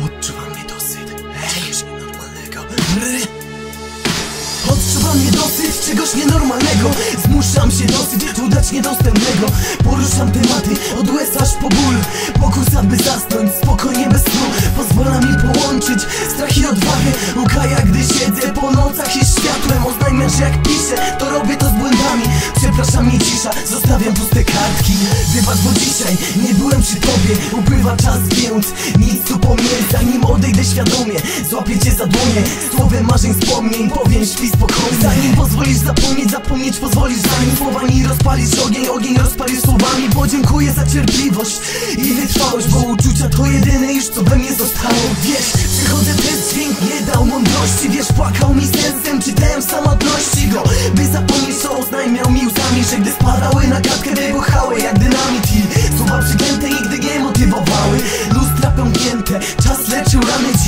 Odczuwam niedosyt czegoś nienormalnego Odczuwam niedosyt czegoś nienormalnego. Zmuszam się dosyć udać niedostępnego Poruszam tematy od łez aż po ból. Pokusa by zasnąć. Spokojnie bez snu. Pozwala mi połączyć strach i odwagę. Ukaja gdy siedzę po nocach i światłem Oznajmiam, że jak piszę to robię to z błędami. Przepraszam nie cisza, zostawiam puste kartki dzisiaj nie byłem przy tobie Upływa czas, więc nic tu pomiędzy Zanim odejdę świadomie, złapię cię za dłonie Słowem marzeń wspomnień powiem śpi spokojnie. Zanim pozwolisz zapomnieć, zapomnieć pozwolisz Zanim słowami rozpalisz ogień, ogień rozpalisz słowami. Podziękuję za cierpliwość i wytrwałość Bo uczucia to jedyne już co we mnie zostało. Wiesz, przychodzę przez dźwięk, nie dał mądrości. Wiesz, płakał mi sensem, czytałem samotności go By zapomnieć co oznajmiał mi łzami Że gdy spadały na gadkę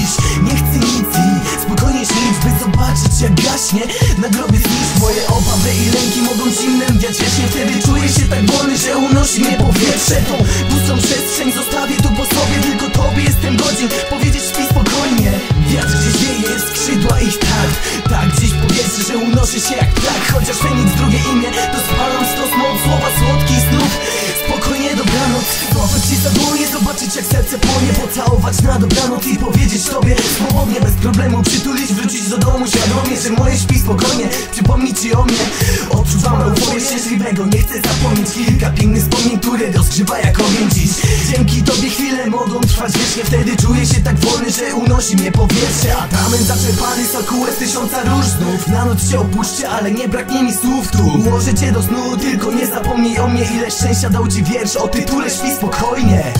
dziś Nie chcę nic i spokojnie śnić By zobaczyć jak gaśnie. Na grobie znisz Moje obawy i lęki mogą zimnem wiać wiecznie Wtedy czuję się tak wolny, że unosi mnie powietrze. Tą pustą przestrzeń zostawię tu po sobie Tylko tobie jestem godzin powiedzieć śpi spokojnie Wiatr gdzieś wieje, skrzydła ich tak. Tak gdzieś powietrze, że unoszę się jak ptak. Chociaż Feniks drugie imię, Pocałować na dobranoc i powiedzieć tobie Swobodnie, bez problemu przytulić, wrócić do domu Świadomie, że moje śpi spokojnie Przypomnieć ci o mnie. Odczuwam euforię szczęśliwego Nie chcę zapomnieć kilka pięknych wspomnień Które rozgrzewa jak ogień dziś. Dzięki tobie chwile mogą trwać wiecznie Wtedy czuję się tak wolny, że unosi mnie powietrze. Atrament zaczerpany sokułę z tysiąca róż znów. Na noc cię opuszczę, ale nie braknie mi słów tu. Ułożę cię do snu, tylko nie zapomnij o mnie Ile szczęścia dał ci wiersz. O tytule Śpi spokojnie